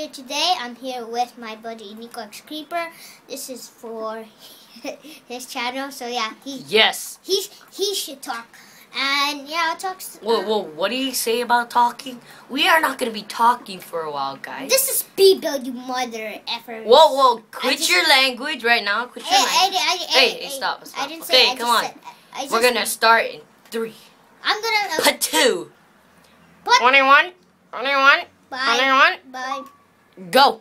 here today. I'm here with my buddy Nhicco X Creeper. This is for his channel, so yeah, he Yes. he's he should talk. And yeah, I'll talk. s- Whoa, whoa, what do you say about talking? We are not going to be talking for a while, guys. This is speed build, you mother effers. Whoa, whoa, quit just- your language right now. Quit Hey, your I, language. I, I, Hey, I, hey, stop, I didn't Okay, say. I come on. Said, I We're going to start in three. I'm gonna. Uh, Put two. Put- 21, 21, bye. 21, Bye. Go.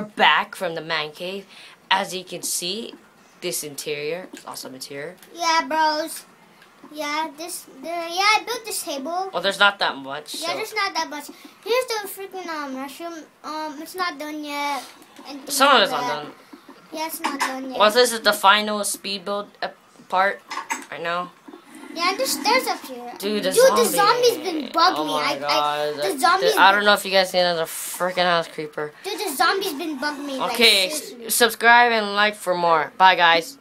We're back from the man cave. As you can see, this interior is awesome interior. Yeah, bros. Yeah, this. The, yeah, I built this table. Well, there's not that much. Yeah, so- there's not that much. Here's the freaking um mushroom. Um, it's not done yet. Some of it's not done. Yeah, it's not done yet. Well, this is the final speed build uh, part right now. Yeah, there's stairs up here. Dude, the Dude, zombie. the zombies been bugging oh me. I. I, the zombies. I don't know if you guys seen the freaking house creeper. Dude, the zombies been bugging me. Okay, s- subscribe and like for more. Bye, guys.